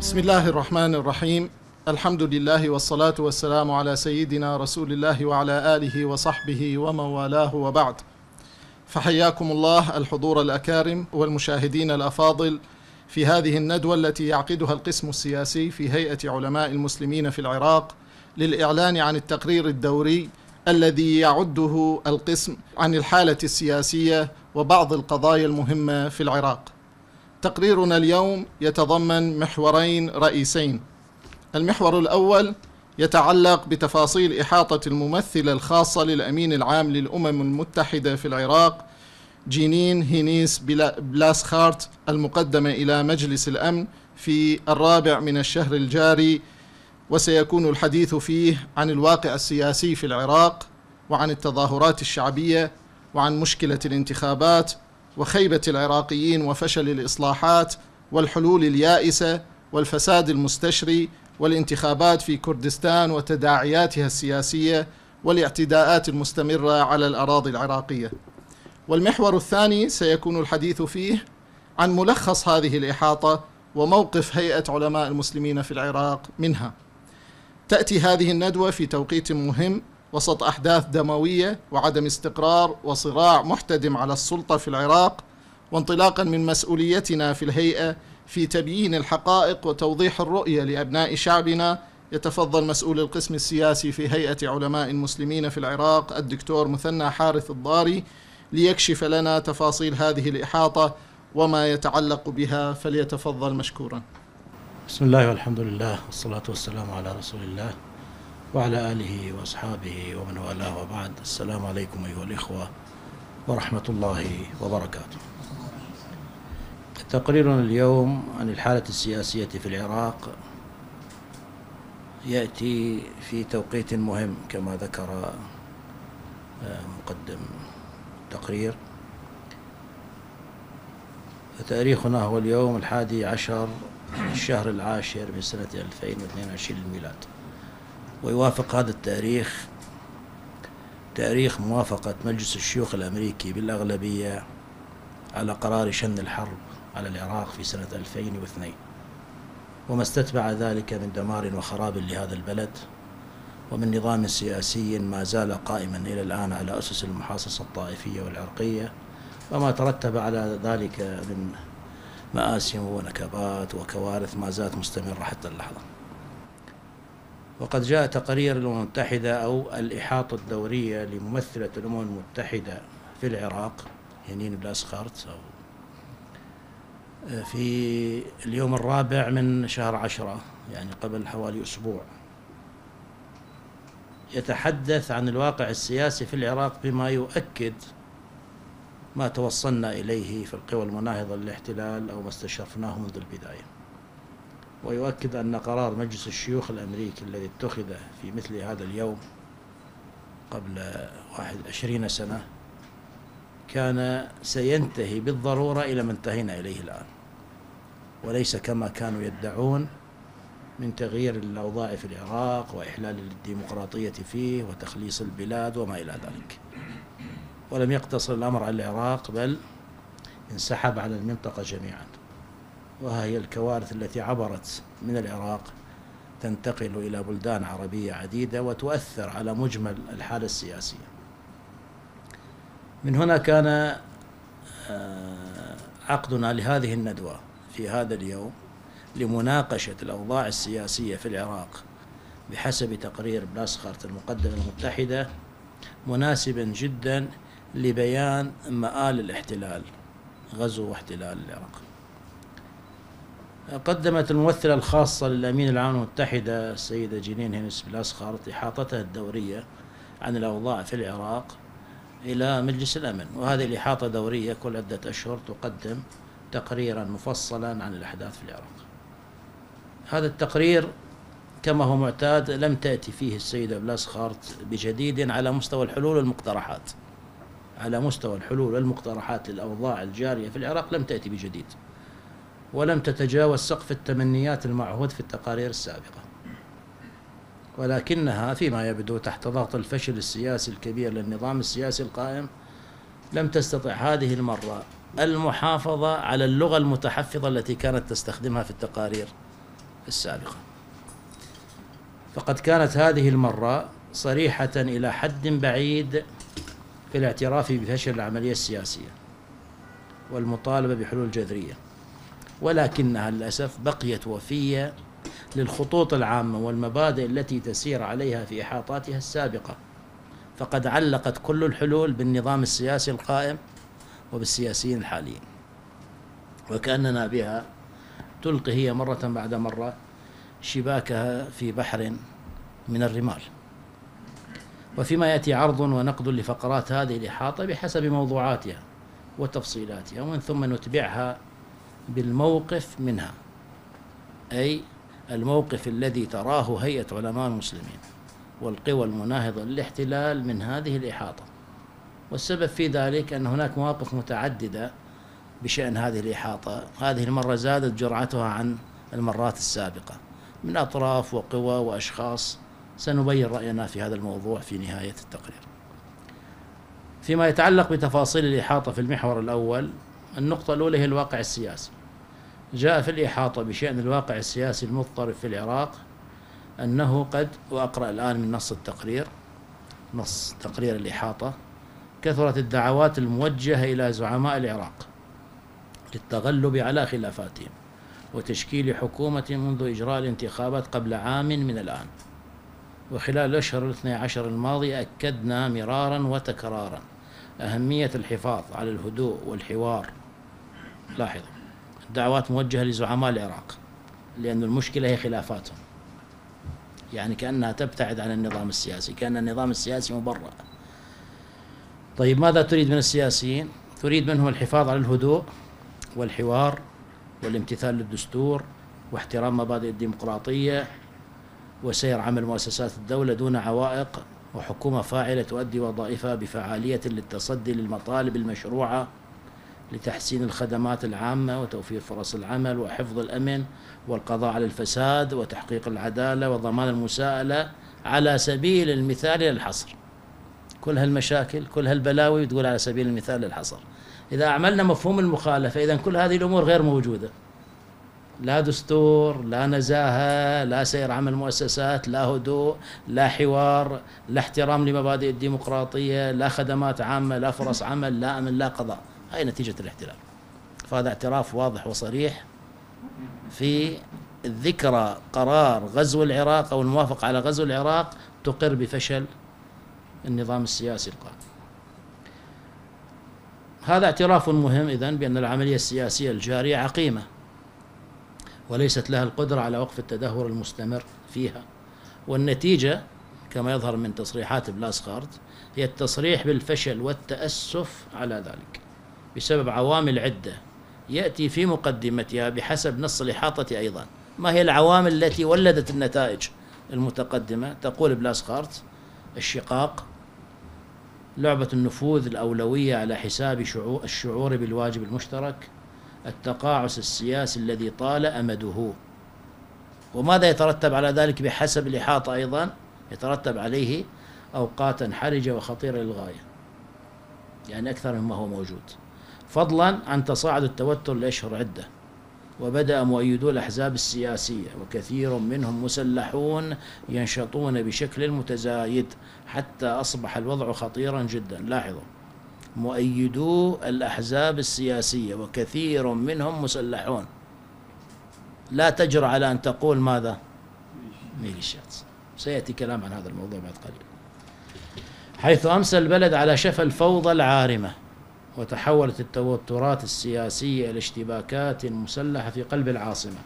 بسم الله الرحمن الرحيم الحمد لله والصلاة والسلام على سيدنا رسول الله وعلى آله وصحبه ومن والاه وبعد فحياكم الله الحضور الأكارم والمشاهدين الأفاضل في هذه الندوة التي يعقدها القسم السياسي في هيئة علماء المسلمين في العراق للإعلان عن التقرير الدوري الذي يعده القسم عن الحالة السياسية وبعض القضايا المهمة في العراق تقريرنا اليوم يتضمن محورين رئيسين. المحور الأول يتعلق بتفاصيل إحاطة الممثلة الخاصة للأمين العام للأمم المتحدة في العراق جينين هينيس بلاسخارت المقدمة إلى مجلس الأمن في الرابع من الشهر الجاري وسيكون الحديث فيه عن الواقع السياسي في العراق وعن التظاهرات الشعبية وعن مشكلة الانتخابات وخيبة العراقيين وفشل الإصلاحات والحلول اليائسة والفساد المستشري والانتخابات في كردستان وتداعياتها السياسية والاعتداءات المستمرة على الأراضي العراقية. والمحور الثاني سيكون الحديث فيه عن ملخص هذه الإحاطة وموقف هيئة علماء المسلمين في العراق منها. تأتي هذه الندوة في توقيت مهم وسط أحداث دموية وعدم استقرار وصراع محتدم على السلطة في العراق وانطلاقا من مسؤوليتنا في الهيئة في تبيين الحقائق وتوضيح الرؤية لأبناء شعبنا يتفضل مسؤول القسم السياسي في هيئة علماء المسلمين في العراق الدكتور مثنى حارث الضاري ليكشف لنا تفاصيل هذه الإحاطة وما يتعلق بها فليتفضل مشكورا. بسم الله والحمد لله والصلاة والسلام على رسول الله وعلى آله وأصحابه ومن والاه وبعد. السلام عليكم أيها الإخوة ورحمة الله وبركاته. تقريرنا اليوم عن الحالة السياسية في العراق يأتي في توقيت مهم كما ذكر مقدم تقرير تاريخنا هو اليوم الحادي عشر الشهر العاشر من سنة 2022 للميلاد. ويوافق هذا التاريخ. تاريخ موافقة مجلس الشيوخ الأمريكي بالأغلبية على قرار شن الحرب على العراق في سنة 2002 وما استتبع ذلك من دمار وخراب لهذا البلد ومن نظام سياسي ما زال قائما إلى الآن على أسس المحاصصة الطائفية والعرقية وما ترتب على ذلك من مآسم ونكبات وكوارث ما زالت مستمرة حتى اللحظة. وقد جاء تقرير الأمم المتحدة أو الإحاطة الدورية لممثلة الأمم المتحدة في العراق ينين بلاسخارت أو في اليوم الرابع من شهر عشرة يعني قبل حوالي أسبوع يتحدث عن الواقع السياسي في العراق بما يؤكد ما توصلنا إليه في القوى المناهضة للاحتلال أو ما استشرفناه منذ البداية. ويؤكد أن قرار مجلس الشيوخ الأمريكي الذي اتخذ في مثل هذا اليوم قبل واحد عشرين سنة كان سينتهي بالضرورة إلى ما انتهينا إليه الآن. وليس كما كانوا يدعون من تغيير الأوضاع في العراق وإحلال الديمقراطية فيه وتخليص البلاد وما إلى ذلك. ولم يقتصر الأمر على العراق بل انسحب على المنطقة جميعاً. وهي الكوارث التي عبرت من العراق تنتقل إلى بلدان عربية عديدة وتؤثر على مجمل الحالة السياسية. من هنا كان عقدنا لهذه الندوة في هذا اليوم لمناقشة الأوضاع السياسية في العراق بحسب تقرير بلاسخارت المقدمة المتحدة مناسبا جدا لبيان مآل الاحتلال غزو واحتلال العراق. قدمت الممثلة الخاصة للأمين العام المتحدة السيدة جنين هينس بلاسخارت إحاطتها الدورية عن الأوضاع في العراق إلى مجلس الأمن. وهذه الإحاطة دورية كل عدة أشهر تقدم تقريرا مفصلا عن الأحداث في العراق. هذا التقرير كما هو معتاد لم تأتي فيه السيدة بلاسخارت بجديد على مستوى الحلول والمقترحات. على مستوى الحلول والمقترحات للأوضاع الجارية في العراق لم تأتي بجديد. ولم تتجاوز سقف التمنيات المعهود في التقارير السابقة. ولكنها فيما يبدو تحت ضغط الفشل السياسي الكبير للنظام السياسي القائم لم تستطع هذه المرة المحافظة على اللغة المتحفظة التي كانت تستخدمها في التقارير السابقة. فقد كانت هذه المرة صريحة إلى حد بعيد في الاعتراف بفشل العملية السياسية والمطالبة بحلول جذرية. ولكنها للأسف بقيت وفية للخطوط العامة والمبادئ التي تسير عليها في إحاطاتها السابقة. فقد علقت كل الحلول بالنظام السياسي القائم وبالسياسيين الحاليين. وكأننا بها تلقي هي مرة بعد مرة شباكها في بحر من الرمال. وفيما يأتي عرض ونقد لفقرات هذه الإحاطة بحسب موضوعاتها وتفصيلاتها ومن ثم نتبعها بالموقف منها أي الموقف الذي تراه هيئة علماء المسلمين والقوى المناهضة للاحتلال من هذه الإحاطة. والسبب في ذلك أن هناك مواقف متعددة بشأن هذه الإحاطة. هذه المرة زادت جرعتها عن المرات السابقة. من أطراف وقوى وأشخاص سنبين رأينا في هذا الموضوع في نهاية التقرير. فيما يتعلق بتفاصيل الإحاطة في المحور الأول النقطة الأولى هي الواقع السياسي. جاء في الإحاطة بشأن الواقع السياسي المضطرب في العراق أنه قد وأقرأ الآن من نص التقرير نص تقرير الإحاطة كثرت الدعوات الموجهة إلى زعماء العراق للتغلب على خلافاتهم وتشكيل حكومة منذ إجراء الانتخابات قبل عام من الآن. وخلال الأشهر الاثنى عشر الماضية أكدنا مرارا وتكرارا أهمية الحفاظ على الهدوء والحوار. لاحظوا. الدعوات موجهة لزعماء العراق لأن المشكلة هي خلافاتهم. يعني كأنها تبتعد عن النظام السياسي كأن النظام السياسي مبرأ طيب ماذا تريد من السياسيين؟ تريد منهم الحفاظ على الهدوء والحوار والامتثال للدستور واحترام مبادئ الديمقراطية وسير عمل مؤسسات الدولة دون عوائق وحكومة فاعلة تؤدي وظائفها بفعالية للتصدي للمطالب المشروعة لتحسين الخدمات العامة وتوفير فرص العمل وحفظ الأمن والقضاء على الفساد وتحقيق العدالة وضمان المساءلة على سبيل المثال للحصر كل هالمشاكل كل هالبلاوي تقول على سبيل المثال للحصر. إذا أعملنا مفهوم المخالفة إذا كل هذه الأمور غير موجودة. لا دستور لا نزاهة لا سير عمل مؤسسات لا هدوء لا حوار لا احترام لمبادئ الديمقراطية لا خدمات عامة لا فرص عمل لا أمن لا قضاء. هاي نتيجة الاحتلال. فهذا اعتراف واضح وصريح في ذكرى قرار غزو العراق أو الموافقة على غزو العراق تقر بفشل النظام السياسي القائم هذا اعتراف مهم إذن بأن العملية السياسية الجارية عقيمة وليست لها القدرة على وقف التدهور المستمر فيها. والنتيجة كما يظهر من تصريحات بلاسخارت هي التصريح بالفشل والتأسف على ذلك. بسبب عوامل عدة. يأتي في مقدمتها بحسب نص الإحاطة أيضا. ما هي العوامل التي ولدت النتائج المتقدمة؟ تقول بلاسخارت الشقاق لعبة النفوذ الأولوية على حساب الشعور بالواجب المشترك التقاعس السياسي الذي طال أمده. وماذا يترتب على ذلك بحسب الإحاطة أيضا؟ يترتب عليه أوقاتا حرجة وخطيرة للغاية يعني أكثر مما هو موجود. فضلا عن تصاعد التوتر لأشهر عدة وبدأ مؤيدو الأحزاب السياسية وكثير منهم مسلحون ينشطون بشكل متزايد حتى أصبح الوضع خطيرا جدا. لاحظوا مؤيدو الأحزاب السياسية وكثير منهم مسلحون. لا تجر على أن تقول ماذا؟ ميليشيات سيأتي كلام عن هذا الموضوع بعد قليل. حيث أمسى البلد على شفا الفوضى العارمة. وتحولت التوترات السياسية إلى اشتباكات مسلحة في قلب العاصمة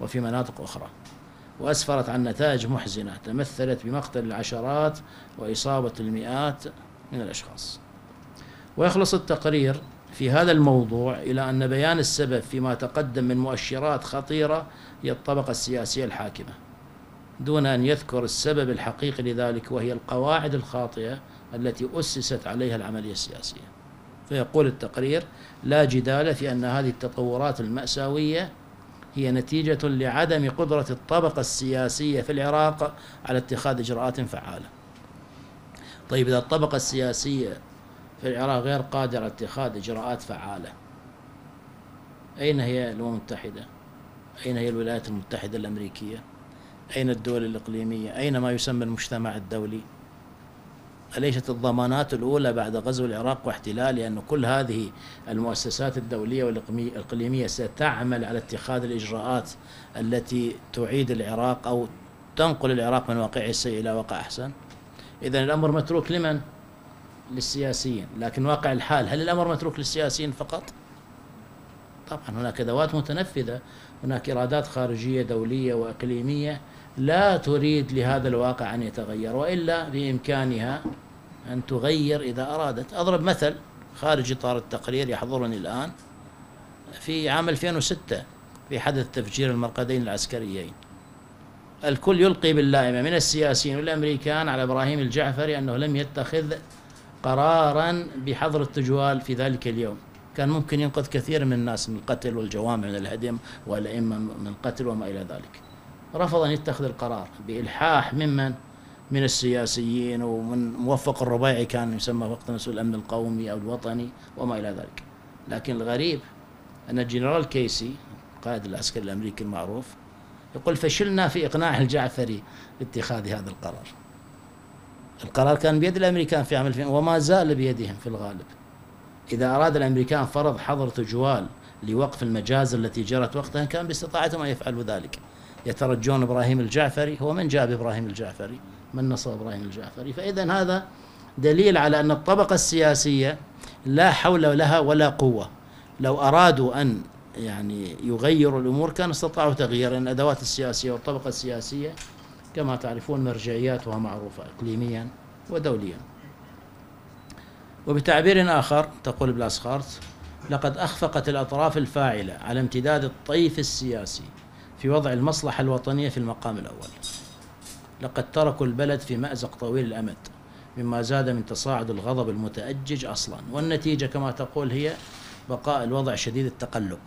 وفي مناطق أخرى وأسفرت عن نتائج محزنة تمثلت بمقتل العشرات وإصابة المئات من الأشخاص. ويخلص التقرير في هذا الموضوع إلى أن بيان السبب فيما تقدم من مؤشرات خطيرة هي الطبقة السياسية الحاكمة دون أن يذكر السبب الحقيقي لذلك وهي القواعد الخاطئة التي أسست عليها العملية السياسية. فيقول التقرير لا جدال في أن هذه التطورات المأساوية هي نتيجة لعدم قدرة الطبقة السياسية في العراق على اتخاذ إجراءات فعالة. طيب إذا الطبقة السياسية في العراق غير قادرة على اتخاذ إجراءات فعالة أين هي الأمم المتحدة؟ أين هي الولايات المتحدة الأمريكية؟ أين الدول الإقليمية؟ أين ما يسمى المجتمع الدولي؟ أليست الضمانات الأولى بعد غزو العراق واحتلاله لأن كل هذه المؤسسات الدولية والإقليمية ستعمل على اتخاذ الإجراءات التي تعيد العراق أو تنقل العراق من واقعه السيء إلى واقع أحسن إذا الأمر متروك لمن؟ للسياسيين لكن واقع الحال هل الأمر متروك للسياسيين فقط؟ طبعا هناك أدوات متنفذة هناك إرادات خارجية دولية وإقليمية لا تريد لهذا الواقع أن يتغير وإلا بإمكانها أن تغير إذا أرادت. أضرب مثل خارج إطار التقرير يحضرني الآن. في عام 2006 في حدث تفجير المرقدين العسكريين. الكل يلقي باللائمة من السياسيين والأمريكان على إبراهيم الجعفري أنه لم يتخذ قرارا بحظر التجوال في ذلك اليوم. كان ممكن ينقذ كثير من الناس من القتل والجوامع من الهدم والأئمة من القتل وما إلى ذلك. رفض أن يتخذ القرار بإلحاح ممن من السياسيين ومن موفق الربيعي كان يسمى وقت مسؤول الأمن القومي أو الوطني وما إلى ذلك. لكن الغريب أن الجنرال كيسي قائد العسكري الأمريكي المعروف يقول فشلنا في إقناع الجعفري باتخاذ هذا القرار. القرار كان بيد الأمريكان في عام 2000 وما زال بيدهم في الغالب. إذا أراد الأمريكان فرض حظر تجوال لوقف المجازر التي جرت وقتها كان باستطاعتهم أن يفعلوا ذلك. يترجون إبراهيم الجعفري هو من جاب إبراهيم الجعفري من نصب إبراهيم الجعفري. فإذا هذا دليل على أن الطبقة السياسية لا حول لها ولا قوة. لو أرادوا أن يعني يغيروا الأمور كان استطاعوا تغيير. الأدوات السياسية والطبقة السياسية كما تعرفون مرجعياتها معروفة إقليميا ودوليا. وبتعبير آخر تقول بلاسخارت لقد أخفقت الأطراف الفاعلة على امتداد الطيف السياسي في وضع المصلحة الوطنية في المقام الأول. لقد تركوا البلد في مأزق طويل الأمد مما زاد من تصاعد الغضب المتأجج أصلا. والنتيجة كما تقول هي بقاء الوضع شديد التقلب.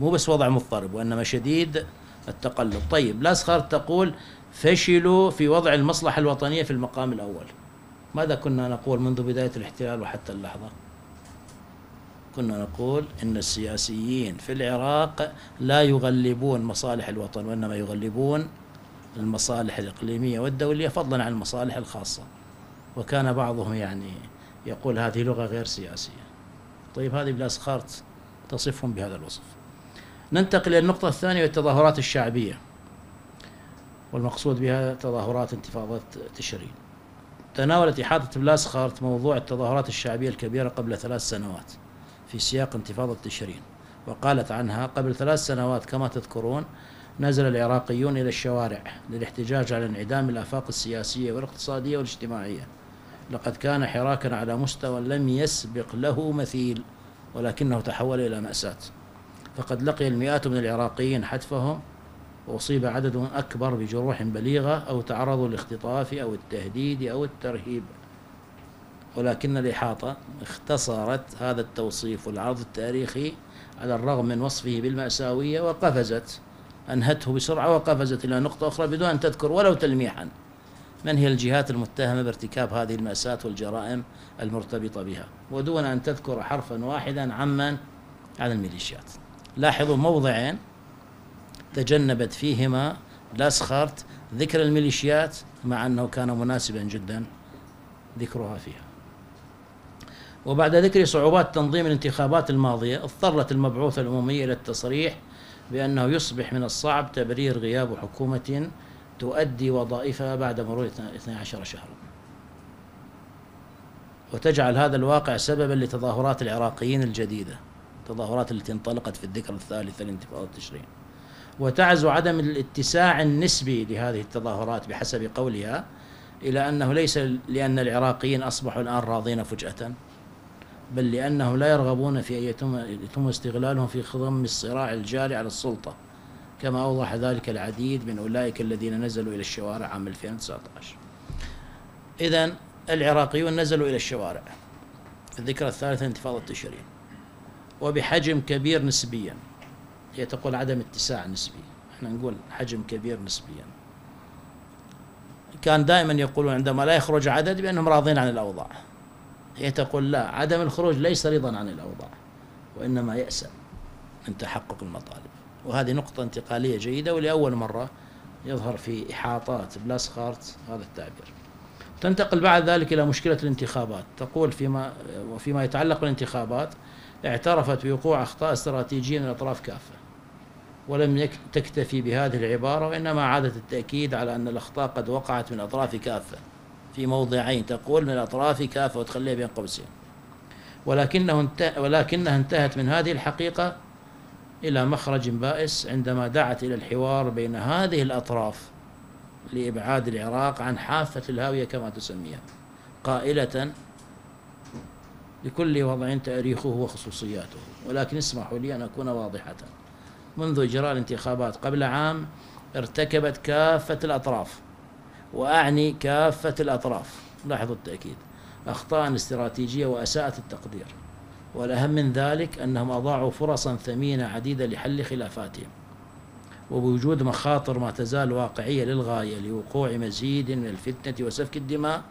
مو بس وضع مضطرب وإنما شديد التقلب. طيب لاسخر تقول فشلوا في وضع المصلحة الوطنية في المقام الأول. ماذا كنا نقول منذ بداية الاحتلال وحتى اللحظة؟ كنا نقول إن السياسيين في العراق لا يغلبون مصالح الوطن وإنما يغلبون المصالح الإقليمية والدولية فضلا عن المصالح الخاصة. وكان بعضهم يعني يقول هذه لغة غير سياسية. طيب هذه بلاسخارت تصفهم بهذا الوصف. ننتقل إلى النقطة الثانية والتظاهرات الشعبية. والمقصود بها تظاهرات انتفاضة تشرين. تناولت إحاطة بلاسخارت موضوع التظاهرات الشعبية الكبيرة قبل ثلاث سنوات في سياق انتفاضة تشرين. وقالت عنها قبل ثلاث سنوات كما تذكرون نزل العراقيون إلى الشوارع للاحتجاج على انعدام الآفاق السياسية والاقتصادية والاجتماعية. لقد كان حراكا على مستوى لم يسبق له مثيل ولكنه تحول إلى مأساة. فقد لقي المئات من العراقيين حتفهم وأصيب عدد أكبر بجروح بليغة أو تعرضوا للاختطاف أو التهديد أو الترهيب. ولكن الإحاطة اختصرت هذا التوصيف والعرض التاريخي على الرغم من وصفه بالمأساوية وقفزت أنهته بسرعة وقفزت إلى نقطة أخرى بدون أن تذكر ولو تلميحا. من هي الجهات المتهمة بارتكاب هذه المأساة والجرائم المرتبطة بها؟ ودون أن تذكر حرفا واحدا عمن عن الميليشيات. لاحظوا موضعين تجنبت فيهما لاسخارت ذكر الميليشيات مع أنه كان مناسبا جدا ذكرها فيها. وبعد ذكر صعوبات تنظيم الانتخابات الماضية اضطرت المبعوثة الأممية إلى التصريح بأنه يصبح من الصعب تبرير غياب حكومة تؤدي وظائفها بعد مرور 12 شهرا. وتجعل هذا الواقع سببا لتظاهرات العراقيين الجديدة التظاهرات التي انطلقت في الذكرى الثالثة لانتفاضة التشرين وتعزو عدم الاتساع النسبي لهذه التظاهرات بحسب قولها إلى أنه ليس لأن العراقيين أصبحوا الآن راضين فجأة. بل لأنهم لا يرغبون في أن يتم, يتم استغلالهم في خضم الصراع الجاري على السلطة. كما أوضح ذلك العديد من أولئك الذين نزلوا إلى الشوارع عام 2019 إذا العراقيون نزلوا إلى الشوارع. في الذكرى الثالثة انتفاضة تشرين وبحجم كبير نسبيا. هي تقول عدم اتساع نسبي. إحنا نقول حجم كبير نسبيا. كان دائما يقولون عندما لا يخرج عدد بأنهم راضين عن الأوضاع. هي تقول لا عدم الخروج ليس رضا عن الأوضاع وإنما يأسا من تحقق المطالب. وهذه نقطة انتقالية جيدة ولأول مرة يظهر في إحاطات بلاسخارت هذا التعبير. تنتقل بعد ذلك إلى مشكلة الانتخابات. تقول فيما وفيما يتعلق بالانتخابات اعترفت بوقوع أخطاء استراتيجية من الأطراف كافة ولم تكتفي بهذه العبارة وإنما عادت التأكيد على أن الأخطاء قد وقعت من أطراف كافة. في موضعين تقول من الأطراف كافة وتخليها بين قوسين. ولكنه انتهى ولكنها انتهت من هذه الحقيقة إلى مخرج بائس عندما دعت إلى الحوار بين هذه الأطراف لإبعاد العراق عن حافة الهاوية كما تسميها قائلة لكل وضع تاريخه وخصوصياته. ولكن اسمحوا لي أن أكون واضحة. منذ إجراء الانتخابات قبل عام ارتكبت كافة الأطراف. وأعني كافة الأطراف. لاحظوا التأكيد. أخطاء استراتيجية وأساءت التقدير. والأهم من ذلك أنهم أضاعوا فرصا ثمينة عديدة لحل خلافاتهم. وبوجود مخاطر ما تزال واقعية للغاية لوقوع مزيد من الفتنة وسفك الدماء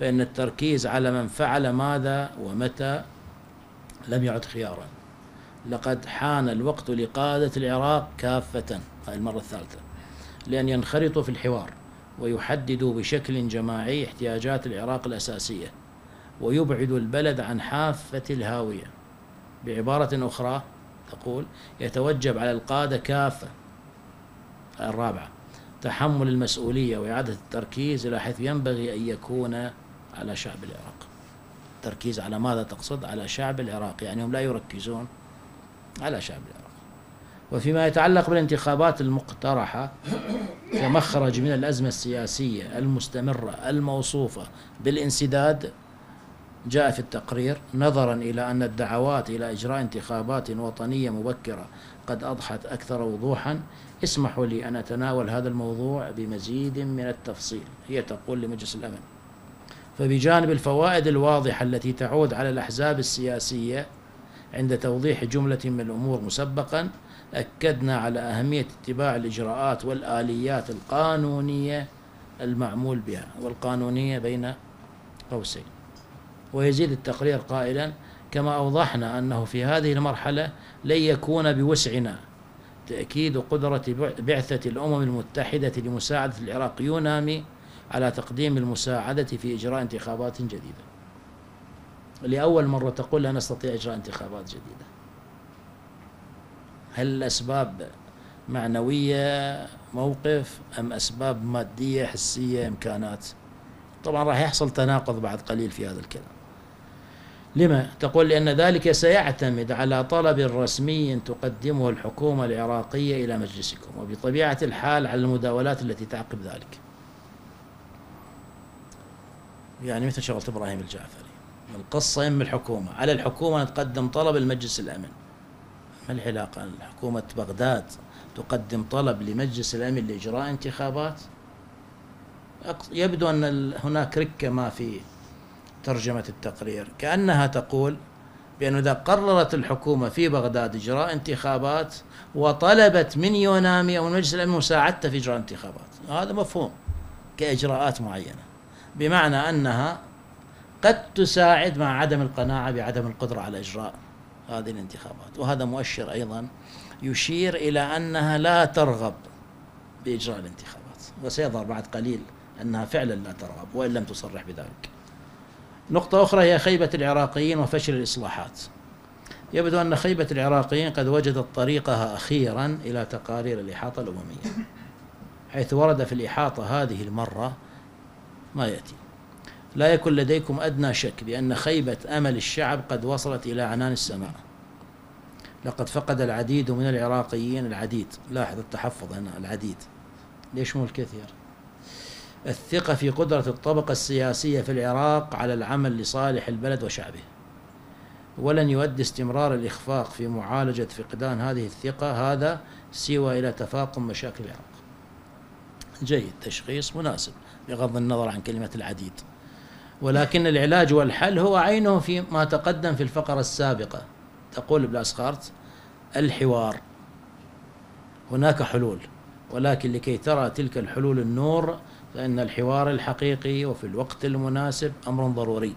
فإن التركيز على من فعل ماذا ومتى لم يعد خيارا. لقد حان الوقت لقادة العراق كافة. هذه المرة الثالثة. لأن ينخرطوا في الحوار. ويحددوا بشكل جماعي احتياجات العراق الأساسية ويبعدوا البلد عن حافة الهاوية. بعبارة أخرى تقول يتوجب على القادة كافة الرابعة تحمل المسؤولية وإعادة التركيز إلى حيث ينبغي أن يكون على شعب العراق. تركيز على ماذا تقصد؟ على شعب العراق يعني هم لا يركزون على شعب العراق. وفيما يتعلق بالانتخابات المقترحة كمخرج من الأزمة السياسية المستمرة الموصوفة بالانسداد جاء في التقرير نظرا إلى أن الدعوات إلى إجراء انتخابات وطنية مبكرة قد أضحت أكثر وضوحا. اسمحوا لي أن أتناول هذا الموضوع بمزيد من التفصيل هي تقول لمجلس الأمن. فبجانب الفوائد الواضحة التي تعود على الأحزاب السياسية عند توضيح جملة من الأمور مسبقا أكدنا على أهمية اتباع الإجراءات والآليات القانونية المعمول بها والقانونية بين قوسين. ويزيد التقرير قائلا كما أوضحنا أنه في هذه المرحلة لن يكون بوسعنا تأكيد قدرة بعثة الأمم المتحدة لمساعدة العراق يونامي على تقديم المساعدة في إجراء انتخابات جديدة. لأول مرة تقول لا نستطيع إجراء انتخابات جديدة. هل الأسباب معنوية موقف أم أسباب مادية حسية إمكانات؟ طبعا راح يحصل تناقض بعد قليل في هذا الكلام. لما؟ تقول لأن ذلك سيعتمد على طلب رسمي تقدمه الحكومة العراقية إلى مجلسكم وبطبيعة الحال على المداولات التي تعقب ذلك. يعني مثل شغلة إبراهيم الجعفري. القصة يم الحكومة؟ على الحكومة أن تقدم طلب المجلس الأمن. ما العلاقة؟ حكومة بغداد تقدم طلب لمجلس الأمن لإجراء انتخابات. يبدو أن هناك ركة ما في ترجمة التقرير. كأنها تقول بأنه إذا قررت الحكومة في بغداد إجراء انتخابات وطلبت من يونامي أو مجلس الأمن مساعدته في إجراء انتخابات. هذا مفهوم كإجراءات معينة. بمعنى أنها قد تساعد مع عدم القناعة بعدم القدرة على إجراء. هذه الانتخابات. وهذا مؤشر أيضا يشير إلى أنها لا ترغب بإجراء الانتخابات وسيظهر بعد قليل أنها فعلا لا ترغب وإن لم تصرح بذلك. نقطة أخرى هي خيبة العراقيين وفشل الإصلاحات. يبدو أن خيبة العراقيين قد وجدت طريقها أخيرا إلى تقارير الإحاطة الأممية حيث ورد في الإحاطة هذه المرة ما يأتي. لا يكن لديكم أدنى شك بأن خيبة أمل الشعب قد وصلت إلى عنان السماء. لقد فقد العديد من العراقيين العديد. لاحظ التحفظ هنا العديد. ليش مو الكثير؟ الثقة في قدرة الطبقة السياسية في العراق على العمل لصالح البلد وشعبه. ولن يؤدي استمرار الإخفاق في معالجة فقدان هذه الثقة هذا سوى إلى تفاقم مشاكل العراق. جيد تشخيص مناسب بغض النظر عن كلمة العديد. ولكن العلاج والحل هو عينه في ما تقدم في الفقرة السابقة. تقول بلاسخارت الحوار. هناك حلول ولكن لكي ترى تلك الحلول النور فإن الحوار الحقيقي وفي الوقت المناسب أمر ضروري.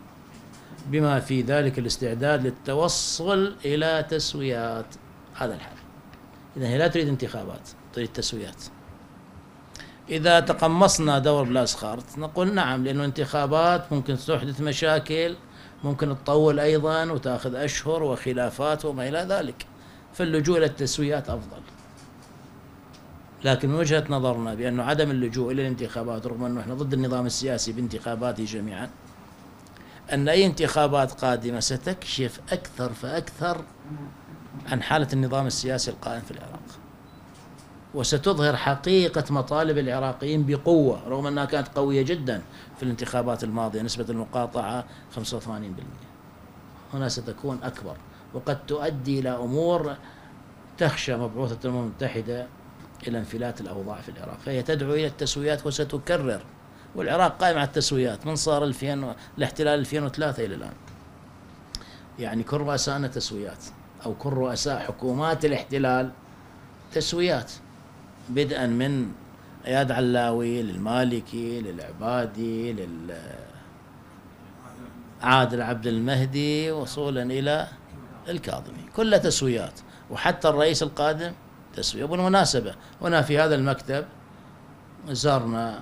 بما في ذلك الاستعداد للتوصل إلى تسويات. هذا الحل. إذا هي لا تريد انتخابات تريد تسويات. إذا تقمصنا دور بلاسخارت نقول نعم لأنه انتخابات ممكن تحدث مشاكل ممكن تطول أيضا وتأخذ أشهر وخلافات وما إلى ذلك. فاللجوء إلى التسويات أفضل. لكن من وجهة نظرنا بأنه عدم اللجوء إلى الانتخابات رغم أنه إحنا ضد النظام السياسي بانتخاباته جميعا أن أي انتخابات قادمة ستكشف أكثر فأكثر عن حالة النظام السياسي القائم في العراق. وستظهر حقيقة مطالب العراقيين بقوة رغم أنها كانت قوية جدا في الانتخابات الماضية نسبة المقاطعة 85% هنا ستكون أكبر وقد تؤدي إلى أمور تخشى مبعوثة الأمم المتحدة إلى انفلات الأوضاع في العراق فهي تدعو إلى التسويات وستكرر. والعراق قائم على التسويات من صار 2000 الاحتلال 2003 إلى الآن. يعني كل رؤسائنا تسويات أو كل رؤساء حكومات الاحتلال تسويات. بدءا من اياد علاوي للمالكي للعبادي لل عادل عبد المهدي وصولا إلى الكاظمي. كلها تسويات. وحتى الرئيس القادم تسوية. وبالمناسبة هنا في هذا المكتب زارنا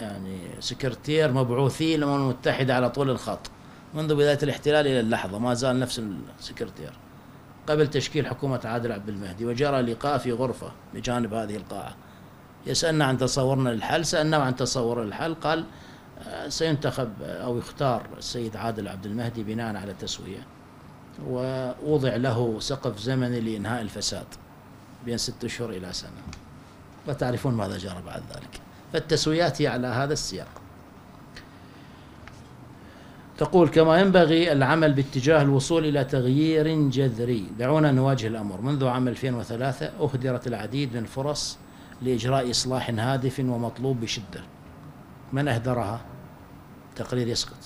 يعني سكرتير مبعوثي الامم المتحده على طول الخط منذ بداية الاحتلال إلى اللحظة. ما زال نفس السكرتير. قبل تشكيل حكومة عادل عبد المهدي وجرى لقاء في غرفة بجانب هذه القاعة. يسألنا عن تصورنا للحل سألناه عن تصور الحل قال آه، سينتخب أو يختار السيد عادل عبد المهدي بناء على تسوية ووضع له سقف زمني لإنهاء الفساد بين ست أشهر إلى سنة. وتعرفون ماذا جرى بعد ذلك. فالتسويات هي على هذا السياق. تقول كما ينبغي العمل باتجاه الوصول إلى تغيير جذري. دعونا نواجه الأمر. منذ عام 2003 أهدرت العديد من الفرص لإجراء إصلاح هادف ومطلوب بشدة. من أهدرها؟ تقرير يسقط.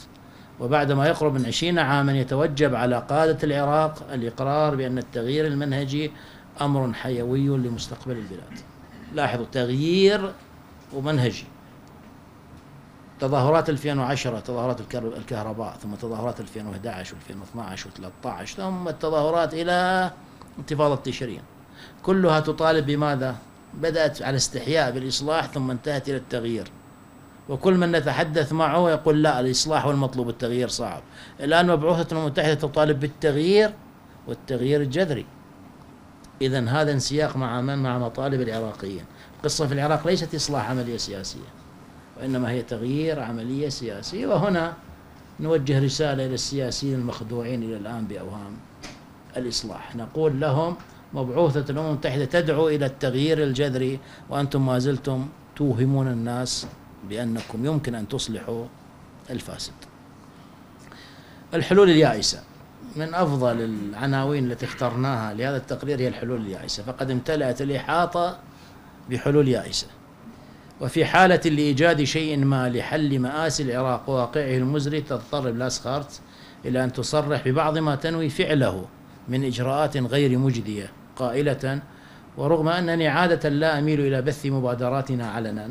وبعدما يقرب من عشرين عاما يتوجب على قادة العراق الإقرار بأن التغيير المنهجي أمر حيوي لمستقبل البلاد. لاحظوا تغيير ومنهجي. تظاهرات 2010 تظاهرات الكهرباء ثم تظاهرات 2011 و2012 و13 ثم التظاهرات إلى انتفاضة تشرين كلها تطالب بماذا؟ بدأت على استحياء بالإصلاح ثم انتهت إلى التغيير. وكل من نتحدث معه يقول لا الإصلاح والمطلوب التغيير صعب. الآن مبعوثة الأمم المتحدة تطالب بالتغيير والتغيير الجذري. إذا هذا انسياق مع من؟ مع مطالب العراقيين. القصة في العراق ليست إصلاح عملية سياسية. وإنما هي تغيير عملية سياسية. وهنا نوجه رسالة إلى السياسيين المخدوعين إلى الآن بأوهام الإصلاح. نقول لهم مبعوثة الأمم المتحدة تدعو إلى التغيير الجذري وأنتم ما زلتم توهمون الناس بأنكم يمكن أن تصلحوا الفاسد. الحلول اليائسة. من أفضل العناوين التي اخترناها لهذا التقرير هي الحلول اليائسة. فقد امتلأت الإحاطة بحلول يائسة. وفي حالة لإيجاد شيء ما لحل مآسي العراق وواقعه المزري تضطر بلاسخارت إلى أن تصرح ببعض ما تنوي فعله من إجراءات غير مجدية. قائلة ورغم أنني عادة لا أميل إلى بث مبادراتنا علنا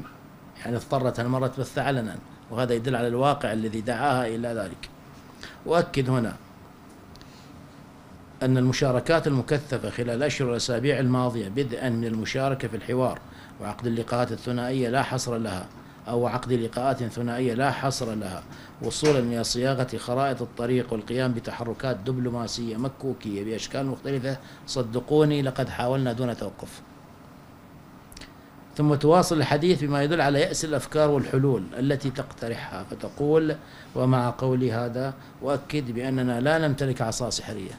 يعني اضطرت المرة تبث علنا وهذا يدل على الواقع الذي دعاها إلى ذلك. أؤكد هنا أن المشاركات المكثفة خلال الأشهر والأسابيع الماضية بدءا من المشاركة في الحوار وعقد اللقاءات الثنائية لا حصر لها أو عقد لقاءات ثنائية لا حصر لها. وصولا إلى صياغة خرائط الطريق والقيام بتحركات دبلوماسية مكوكية بأشكال مختلفة صدقوني لقد حاولنا دون توقف. ثم تواصل الحديث بما يدل على يأس الأفكار والحلول التي تقترحها فتقول ومع قولي هذا أؤكد بأننا لا نمتلك عصا سحرية.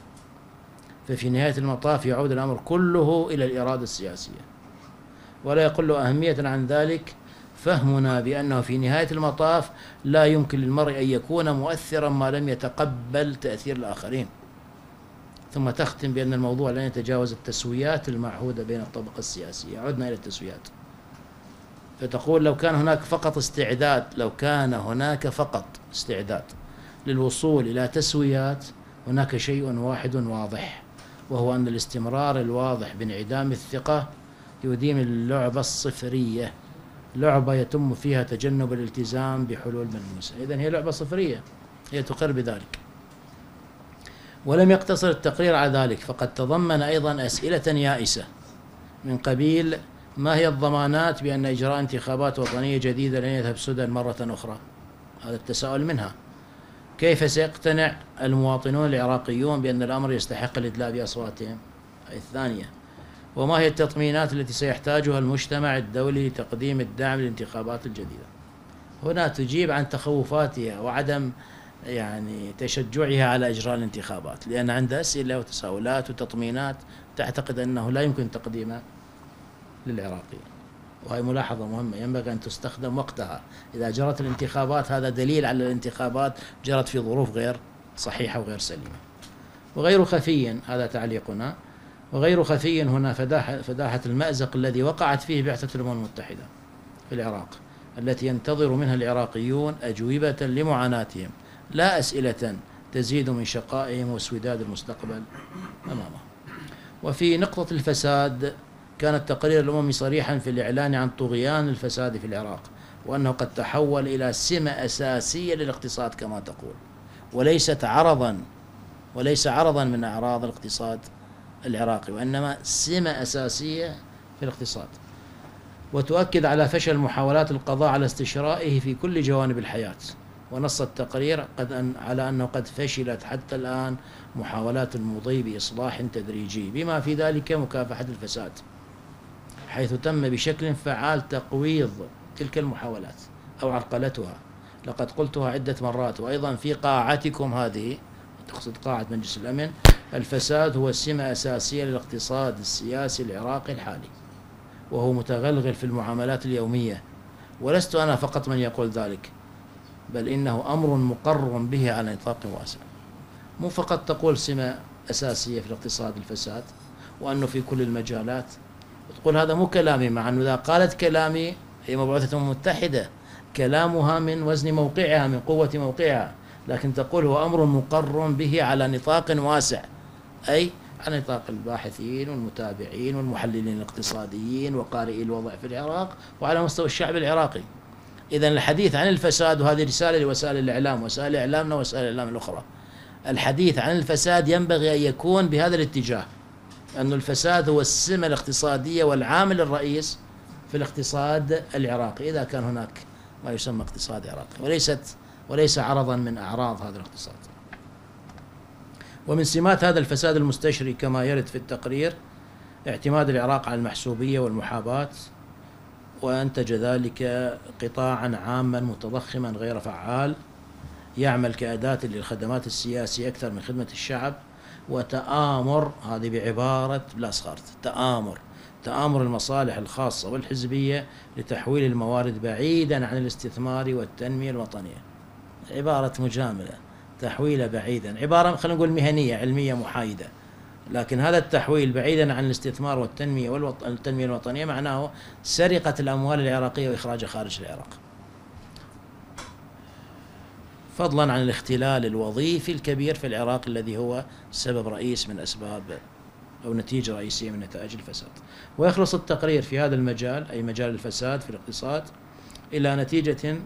ففي نهاية المطاف يعود الأمر كله إلى الإرادة السياسية. ولا يقل أهمية عن ذلك فهمنا بأنه في نهاية المطاف لا يمكن للمرء أن يكون مؤثرا ما لم يتقبل تأثير الآخرين. ثم تختم بأن الموضوع لن يتجاوز التسويات المعهودة بين الطبقة السياسية. عدنا إلى التسويات. فتقول لو كان هناك فقط استعداد لو كان هناك فقط استعداد للوصول إلى تسويات هناك شيء واحد واضح وهو أن الاستمرار الواضح بانعدام الثقة يديم اللعبة الصفرية. لعبة يتم فيها تجنب الالتزام بحلول ملموسة. إذن هي لعبة صفرية. هي تقر بذلك. ولم يقتصر التقرير على ذلك فقد تضمن أيضا أسئلة يائسة. من قبيل ما هي الضمانات بأن إجراء انتخابات وطنية جديدة لن يذهب سدى مرة أخرى؟ هذا التساؤل منها. كيف سيقتنع المواطنون العراقيون بأن الأمر يستحق الإدلاء بأصواتهم؟ الثانية وما هي التطمينات التي سيحتاجها المجتمع الدولي لتقديم الدعم للانتخابات الجديدة؟ هنا تجيب عن تخوفاتها وعدم يعني تشجعها على إجراء الانتخابات لأن عندها أسئلة وتساؤلات وتطمينات تعتقد أنه لا يمكن تقديمها للعراقيين. وهي ملاحظة مهمة ينبغي أن تستخدم وقتها. إذا جرت الانتخابات هذا دليل على الانتخابات جرت في ظروف غير صحيحة وغير سليمة. وغير خفي هذا تعليقنا. وغير خفي هنا فداحة, فداحة المأزق الذي وقعت فيه بعثة الأمم المتحدة في العراق التي ينتظر منها العراقيون أجوبة لمعاناتهم لا أسئلة تزيد من شقائهم وسوداد المستقبل أمامهم. وفي نقطة الفساد كان التقرير الأممي صريحا في الإعلان عن طغيان الفساد في العراق وأنه قد تحول إلى سمة أساسية للاقتصاد كما تقول وليست عرضا وليس عرضا من أعراض الاقتصاد العراقي وإنما سمة أساسية في الاقتصاد وتؤكد على فشل محاولات القضاء على استشرائه في كل جوانب الحياة ونص التقرير قد أن على أنه قد فشلت حتى الآن محاولات المضي بإصلاح تدريجي بما في ذلك مكافحة الفساد حيث تم بشكل فعال تقويض تلك المحاولات أو عرقلتها. لقد قلتها عدة مرات وأيضا في قاعتكم هذه تقصد قاعة مجلس الأمن الفساد هو سمة أساسية للاقتصاد السياسي العراقي الحالي وهو متغلغل في المعاملات اليومية. ولست أنا فقط من يقول ذلك بل إنه أمر مقر به على نطاق واسع. مو فقط تقول سمة أساسية في الاقتصاد الفساد وأنه في كل المجالات. تقول هذا مو كلامي مع أنه إذا قالت كلامي هي مبعوثة متحدة. كلامها من وزن موقعها من قوة موقعها. لكن تقول هو أمر مقر به على نطاق واسع. أي على نطاق الباحثين والمتابعين والمحللين الاقتصاديين وقارئي الوضع في العراق وعلى مستوى الشعب العراقي. إذا الحديث عن الفساد وهذه رسالة لوسائل الإعلام وسائل إعلامنا وسائل الإعلام الأخرى. الحديث عن الفساد ينبغي أن يكون بهذا الاتجاه أن الفساد هو السمة الاقتصادية والعامل الرئيس في الاقتصاد العراقي إذا كان هناك ما يسمى اقتصاد عراقي وليست وليس عرضا من أعراض هذا الاقتصاد. ومن سمات هذا الفساد المستشري كما يرد في التقرير اعتماد العراق على المحسوبية والمحاباة وأنتج ذلك قطاعا عاما متضخما غير فعال يعمل كأداة للخدمات السياسية أكثر من خدمة الشعب وتآمر هذه بعبارة بلاسخارت تآمر تآمر المصالح الخاصة والحزبية لتحويل الموارد بعيدا عن الاستثمار والتنمية الوطنية. عبارة مجاملة. تحويله بعيدا. عبارة خلينا نقول مهنية علمية محايدة. لكن هذا التحويل بعيدا عن الاستثمار والتنمية والتنمية الوطنية معناه سرقة الأموال العراقية وإخراجها خارج العراق. فضلا عن الاختلال الوظيفي الكبير في العراق الذي هو سبب رئيس من أسباب أو نتيجة رئيسية من نتائج الفساد. ويخلص التقرير في هذا المجال أي مجال الفساد في الاقتصاد إلى نتيجة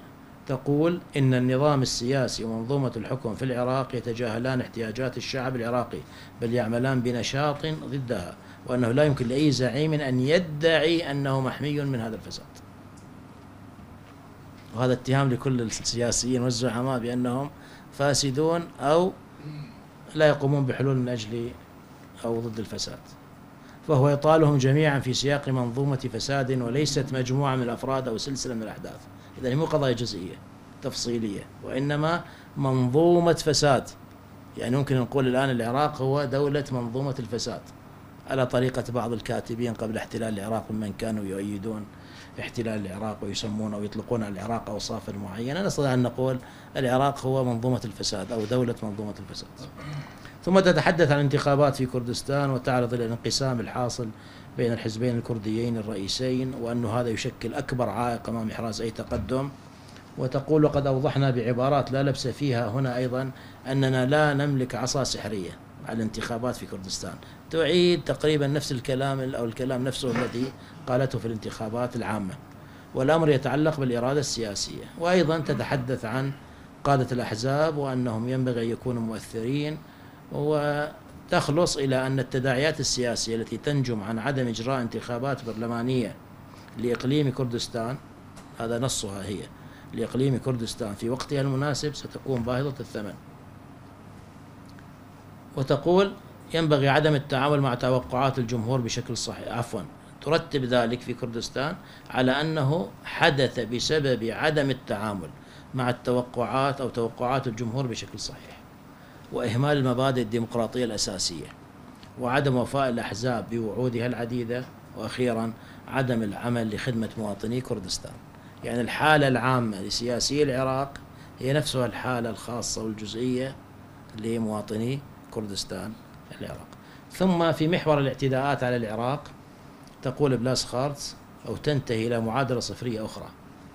تقول إن النظام السياسي ومنظومة الحكم في العراق يتجاهلان احتياجات الشعب العراقي بل يعملان بنشاط ضدها وأنه لا يمكن لأي زعيم أن يدعي أنه محمي من هذا الفساد. وهذا اتهام لكل السياسيين والزعماء بأنهم فاسدون أو لا يقومون بحلول من أجل أو ضد الفساد. فهو يطالهم جميعا في سياق منظومة فساد وليست مجموعة من الأفراد أو سلسلة من الأحداث. إذا مو قضايا جزئية تفصيلية وإنما منظومة فساد. يعني ممكن نقول الآن العراق هو دولة منظومة الفساد. على طريقة بعض الكاتبين قبل احتلال العراق ممن كانوا يؤيدون احتلال العراق ويسمون أو يطلقون على العراق أوصافا معينة. نستطيع أن نقول العراق هو منظومة الفساد أو دولة منظومة الفساد. ثم تتحدث عن الانتخابات في كردستان وتعرض الانقسام الحاصل بين الحزبين الكرديين الرئيسين وأن هذا يشكل أكبر عائق أمام إحراز أي تقدم. وتقول وقد أوضحنا بعبارات لا لبس فيها هنا أيضا أننا لا نملك عصا سحرية على الانتخابات في كردستان. تعيد تقريبا نفس الكلام أو الكلام نفسه الذي قالته في الانتخابات العامة. والأمر يتعلق بالإرادة السياسية. وأيضا تتحدث عن قادة الأحزاب وأنهم ينبغي يكونوا مؤثرين وتخلص إلى أن التداعيات السياسية التي تنجم عن عدم إجراء انتخابات برلمانية لإقليم كردستان هذا نصها هي لإقليم كردستان في وقتها المناسب ستكون باهظة الثمن. وتقول ينبغي عدم التعامل مع توقعات الجمهور بشكل صحيح. عفوا ترتب ذلك في كردستان على أنه حدث بسبب عدم التعامل مع التوقعات أو توقعات الجمهور بشكل صحيح. وإهمال المبادئ الديمقراطية الأساسية وعدم وفاء الأحزاب بوعودها العديدة وأخيرا عدم العمل لخدمة مواطني كردستان. يعني الحالة العامة لسياسي العراق هي نفسها الحالة الخاصة والجزئية لمواطني كردستان العراق. ثم في محور الاعتداءات على العراق تقول بلاس خارتز أو تنتهي إلى معادلة صفرية أخرى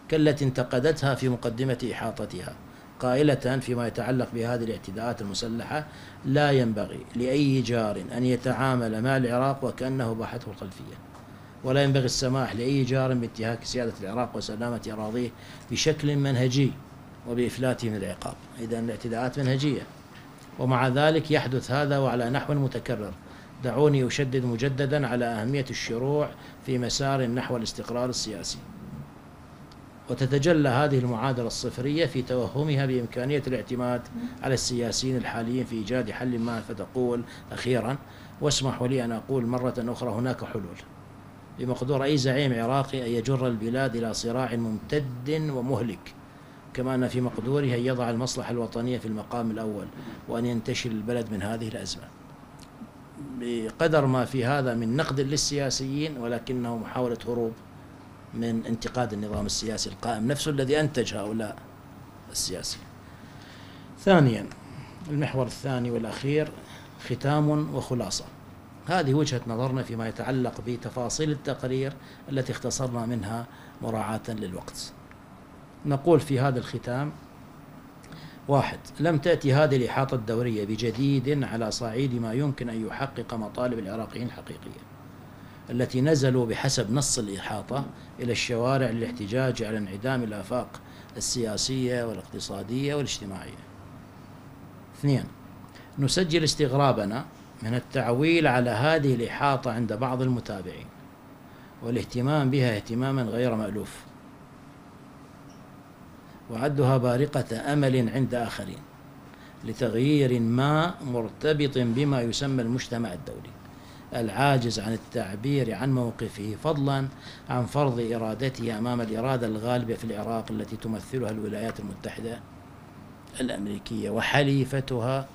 كالتي انتقدتها في مقدمة إحاطتها. قائلة فيما يتعلق بهذه الاعتداءات المسلحة لا ينبغي لأي جار أن يتعامل مع العراق وكأنه باحته الخلفية. ولا ينبغي السماح لأي جار بانتهاك سيادة العراق وسلامة أراضيه بشكل منهجي وبإفلاته من العقاب. إذا الاعتداءات منهجية. ومع ذلك يحدث هذا وعلى نحو متكرر. دعوني أشدد مجددا على أهمية الشروع في مسار نحو الاستقرار السياسي. وتتجلى هذه المعادلة الصفرية في توهمها بإمكانية الاعتماد على السياسيين الحاليين في إيجاد حل ما فتقول أخيرا. واسمحوا لي أن أقول مرة أخرى هناك حلول. بمقدور أي زعيم عراقي أن يجر البلاد إلى صراع ممتد ومهلك كما أن في مقدوره أن يضع المصلحة الوطنية في المقام الأول وأن ينتشل البلد من هذه الأزمة. بقدر ما في هذا من نقد للسياسيين ولكنه محاولة هروب من انتقاد النظام السياسي القائم نفسه الذي أنتج هؤلاء السياسيين. ثانيا المحور الثاني والأخير ختام وخلاصة. هذه وجهة نظرنا فيما يتعلق بتفاصيل التقرير التي اختصرنا منها مراعاة للوقت. نقول في هذا الختام واحد لم تأتي هذه الإحاطة الدورية بجديد على صعيد ما يمكن أن يحقق مطالب العراقيين الحقيقية. التي نزلوا بحسب نص الإحاطة إلى الشوارع للاحتجاج على انعدام الآفاق السياسية والاقتصادية والاجتماعية. اثنين نسجل استغرابنا من التعويل على هذه الإحاطة عند بعض المتابعين والاهتمام بها اهتماما غير مألوف وعدها بارقة أمل عند آخرين لتغيير ما مرتبط بما يسمى المجتمع الدولي. العاجز عن التعبير عن موقفه فضلا عن فرض إرادته أمام الإرادة الغالبة في العراق التي تمثلها الولايات المتحدة الأمريكية وحليفتها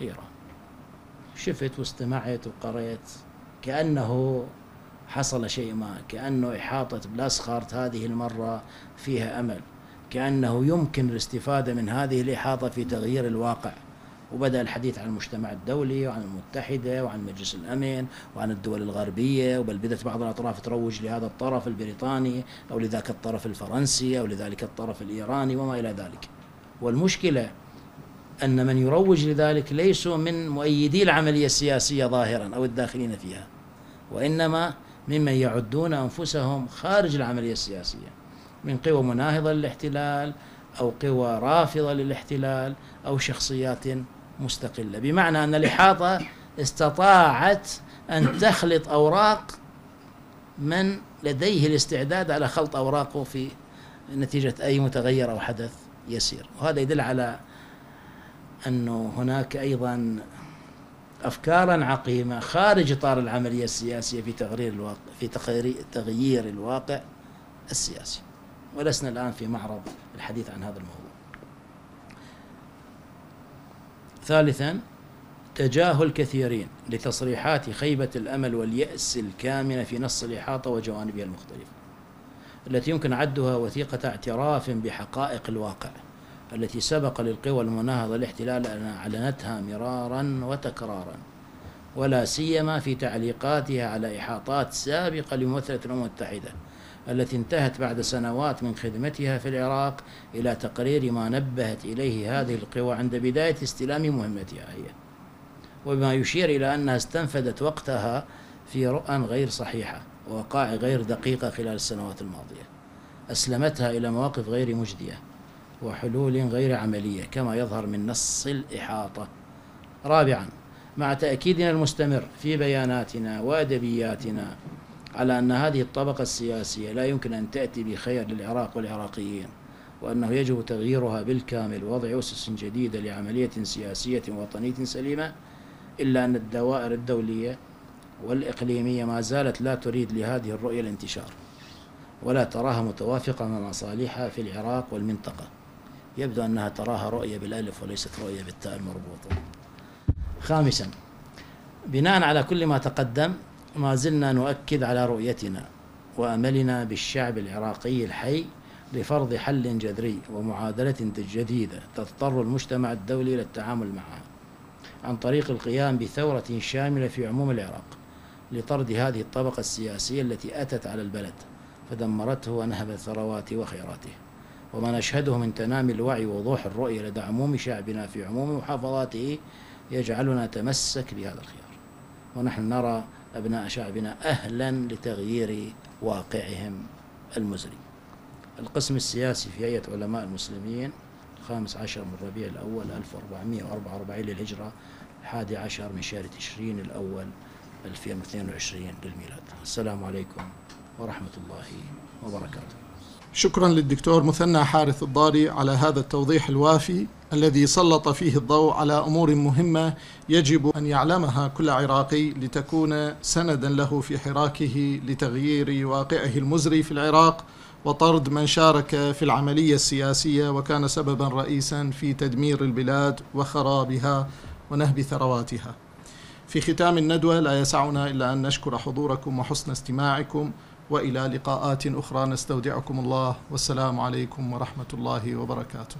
إيران. شفت واستمعت وقريت كأنه حصل شيء ما كأنه إحاطة بلاسخارت هذه المرة فيها أمل كأنه يمكن الاستفادة من هذه الإحاطة في تغيير الواقع. وبدأ الحديث عن المجتمع الدولي وعن المتحدة وعن مجلس الأمن وعن الدول الغربية وبل بدأت بعض الأطراف تروج لهذا الطرف البريطاني أو لذاك الطرف الفرنسي أو لذلك الطرف الإيراني وما إلى ذلك. والمشكلة أن من يروج لذلك ليسوا من مؤيدي العملية السياسية ظاهرا أو الداخلين فيها وإنما ممن يعدون أنفسهم خارج العملية السياسية من قوى مناهضة للاحتلال أو قوى رافضة للاحتلال أو شخصيات مستقلة. بمعنى أن الإحاطة استطاعت أن تخلط أوراق من لديه الاستعداد على خلط أوراقه في نتيجة أي متغير أو حدث يسير. وهذا يدل على أنه هناك أيضا أفكارا عقيمة خارج إطار العملية السياسية في تغيير الواقع في تغيير الواقع السياسي. ولسنا الآن في معرض الحديث عن هذا الموضوع. ثالثا تجاهل كثيرين لتصريحات خيبة الأمل واليأس الكامنة في نص الإحاطة وجوانبها المختلفة التي يمكن عدها وثيقة اعتراف بحقائق الواقع التي سبق للقوى المناهضة الاحتلال أن أعلنتها مرارا وتكرارا ولا سيما في تعليقاتها على إحاطات سابقة لممثلة الأمم المتحدة. التي انتهت بعد سنوات من خدمتها في العراق إلى تقرير ما نبهت إليه هذه القوى عند بداية استلام مهمتها هي. وبما يشير إلى أنها استنفدت وقتها في رؤى غير صحيحة ووقائع غير دقيقة خلال السنوات الماضية. أسلمتها إلى مواقف غير مجدية وحلول غير عملية كما يظهر من نص الإحاطة. رابعا مع تأكيدنا المستمر في بياناتنا وأدبياتنا على أن هذه الطبقة السياسية لا يمكن أن تأتي بخير للعراق والعراقيين وأنه يجب تغييرها بالكامل ووضع أسس جديدة لعملية سياسية وطنية سليمة إلا أن الدوائر الدولية والإقليمية ما زالت لا تريد لهذه الرؤية الانتشار ولا تراها متوافقة مع مصالحها في العراق والمنطقة. يبدو أنها تراها رؤية بالألف وليست رؤية بالتاء المربوطة. خامسا بناء على كل ما تقدم ما زلنا نؤكد على رؤيتنا وأملنا بالشعب العراقي الحي لفرض حل جذري ومعادلة جديدة تضطر المجتمع الدولي إلى التعامل معها عن طريق القيام بثورة شاملة في عموم العراق لطرد هذه الطبقة السياسية التي أتت على البلد فدمرته ونهبت ثرواته وخيراته وما نشهده من تنامي الوعي ووضوح الرؤية لدى عموم شعبنا في عموم محافظاته يجعلنا نتمسك بهذا الخيار ونحن نرى أبناء شعبنا أهلا لتغيير واقعهم المزري. القسم السياسي في هيئة علماء المسلمين الخامس عشر من ربيع الأول 1444 للهجرة الحادي عشر من شهر تشرين الأول 2022 للميلاد. السلام عليكم ورحمة الله وبركاته. شكرا للدكتور مثنى حارث الضاري على هذا التوضيح الوافي الذي سلط فيه الضوء على أمور مهمة يجب أن يعلمها كل عراقي لتكون سندا له في حراكه لتغيير واقعه المزري في العراق وطرد من شارك في العملية السياسية وكان سببا رئيسا في تدمير البلاد وخرابها ونهب ثرواتها. في ختام الندوة لا يسعنا إلا أن نشكر حضوركم وحسن استماعكم وإلى لقاءات أخرى نستودعكم الله والسلام عليكم ورحمة الله وبركاته.